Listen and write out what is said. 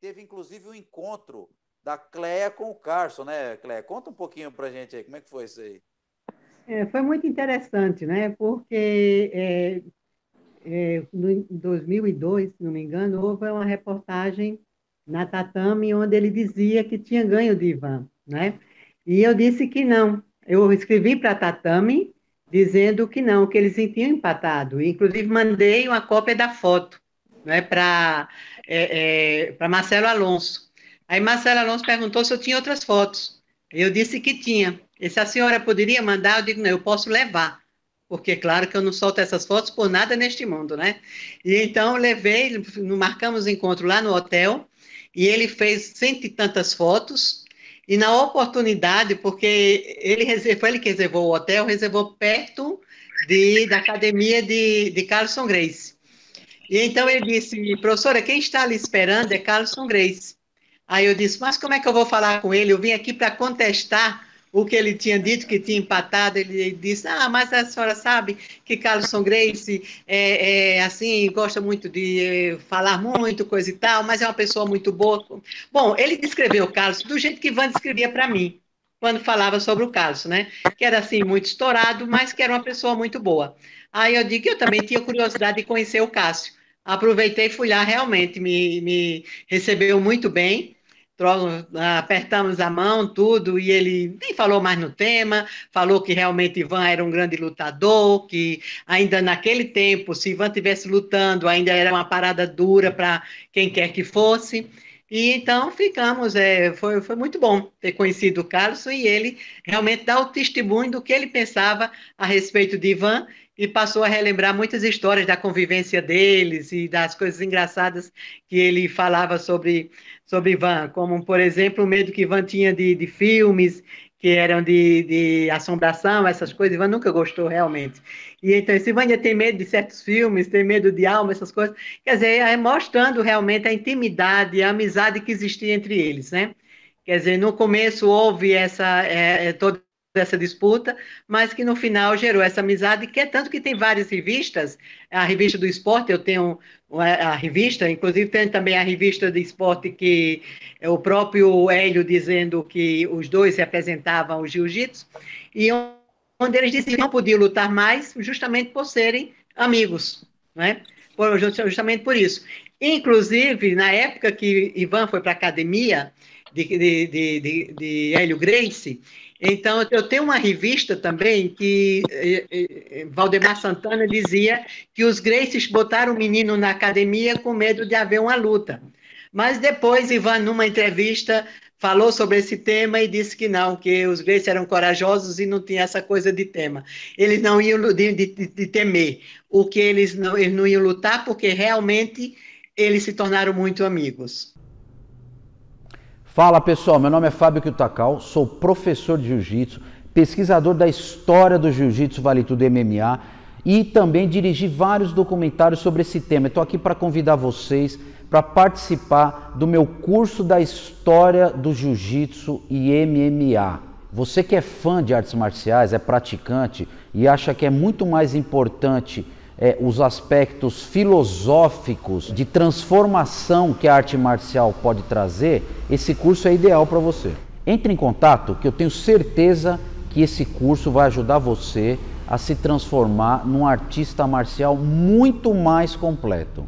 teve inclusive um encontro da Cleia com o Carson, né, Cleia? Conta um pouquinho para gente aí, como é que foi isso aí? É, foi muito interessante, né? Porque é, é, em 2002, se não me engano, houve uma reportagem na Tatame onde ele dizia que tinha ganho de Ivan, né? E eu disse que não. Eu escrevi para a Tatame dizendo que não, que eles tinham empatado. Inclusive mandei uma cópia da foto, né, para é, é, para Marcelo Alonso. Aí Marcelo Alonso perguntou se eu tinha outras fotos. Eu disse que tinha. E se a senhora poderia mandar, eu digo, não, eu posso levar. Porque, claro, que eu não solto essas fotos por nada neste mundo, né? E então levei, marcamos encontro lá no hotel, e ele fez cento e tantas fotos, e na oportunidade, porque ele reservou, foi ele que reservou o hotel, reservou perto de, da academia de, de Carlson Grace. E então ele disse, professora, quem está ali esperando é Carlson Grace. Aí eu disse, mas como é que eu vou falar com ele? Eu vim aqui para contestar o que ele tinha dito que tinha empatado, ele disse, ah, mas a senhora sabe que Carlson Grace é, é assim, gosta muito de é, falar muito, coisa e tal, mas é uma pessoa muito boa. Bom, ele descreveu o Carlos do jeito que Ivan descrevia para mim, quando falava sobre o Carlos, né? Que era assim, muito estourado, mas que era uma pessoa muito boa. Aí eu digo que eu também tinha curiosidade de conhecer o Cássio. Aproveitei e fui lá, realmente me, me recebeu muito bem apertamos a mão, tudo, e ele nem falou mais no tema, falou que realmente Ivan era um grande lutador, que ainda naquele tempo, se Ivan tivesse lutando, ainda era uma parada dura para quem quer que fosse. E então ficamos, é, foi, foi muito bom ter conhecido o Carlos e ele realmente dá o testemunho do que ele pensava a respeito de Ivan e passou a relembrar muitas histórias da convivência deles e das coisas engraçadas que ele falava sobre, sobre Ivan, como, por exemplo, o medo que Ivan tinha de, de filmes que eram de, de assombração, essas coisas, Ivan nunca gostou realmente. E então, esse Ivan tem medo de certos filmes, tem medo de alma, essas coisas, quer dizer, é mostrando realmente a intimidade, a amizade que existia entre eles, né? Quer dizer, no começo houve essa é, é toda dessa disputa, mas que no final gerou essa amizade, que é tanto que tem várias revistas, a revista do esporte, eu tenho a revista, inclusive tem também a revista do esporte que é o próprio Hélio dizendo que os dois representavam o jiu-jitsu, e onde eles diziam que não podiam lutar mais, justamente por serem amigos, né? justamente por isso. Inclusive, na época que Ivan foi para a academia de, de, de, de Hélio Grace, então, eu tenho uma revista também que eh, eh, Valdemar Santana dizia que os Graces botaram o menino na academia com medo de haver uma luta. Mas depois, Ivan, numa entrevista, falou sobre esse tema e disse que não, que os Graces eram corajosos e não tinha essa coisa de tema. Eles não iam de, de, de temer. O que eles não, eles não iam lutar porque realmente eles se tornaram muito amigos. Fala pessoal, meu nome é Fábio Kiyotakawa, sou professor de Jiu-Jitsu, pesquisador da história do Jiu-Jitsu Vale Tudo MMA e também dirigi vários documentários sobre esse tema. Estou aqui para convidar vocês para participar do meu curso da história do Jiu-Jitsu e MMA. Você que é fã de artes marciais, é praticante e acha que é muito mais importante é, os aspectos filosóficos de transformação que a arte marcial pode trazer, esse curso é ideal para você. Entre em contato que eu tenho certeza que esse curso vai ajudar você a se transformar num artista marcial muito mais completo.